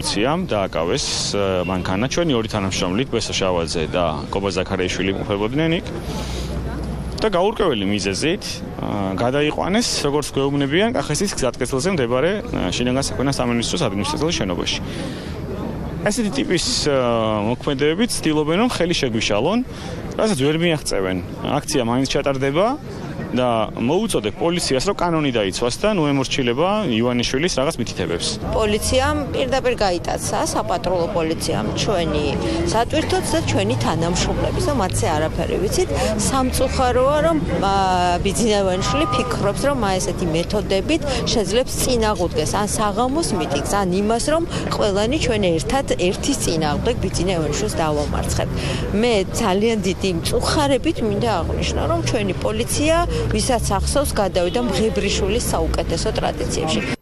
პოლიციამ დააკავეს მანქანა ჩვენი ორი თანამშრომლით ბესო შავაძე და კობა ზაქარიაშვილი მოფებოდნენ იქ. და გაურკვეველი მიზეზით გადაიყვანეს როგორც გვეუბნებიან კახეთის გზატკეცილზე მდებარე შინაგან საქმეთა სამინისტროს ადმინისტრაციულ შენობაში. ესეთი ტიპის მოქმედებებით ცდილობენ რომ ხელი შეგვიშალონ რასაც ვერ მიაღწევენ. აქცია მაინც ჩატარდება და მოუწოდებ პოლიციას, რომ კანონი დაიცვას და ნუ ემორჩილება ივანიშვილის რაღაც მითითებებს. პოლიციამ პირდაპირ გაიტაცა საპატრულო პოლიციამ ჩვენი სატვირთოც და ჩვენი თანამშრომლების და მათზე არაფერი ვიცით. სამწუხაროა, რომ ბიძინავანიშვილი ფიქრობს, რომ აი ესეთი მეთოდებით შეძლებს წინაღუდგეს ან საღამოს მიტინგს, ან იმას, რომ ყველანი ჩვენ ერთად ერთის წინაღუდგ ბიძინავანიშვილს დავამარცხებთ. მე ძალიან დიდი მწუხარებით მინდა აღვნიშნო, რომ ჩვენი პოლიცია ვისაც ახსოვს გადავიდა მღებრიშვილის საუკეთესო ტრადიციებში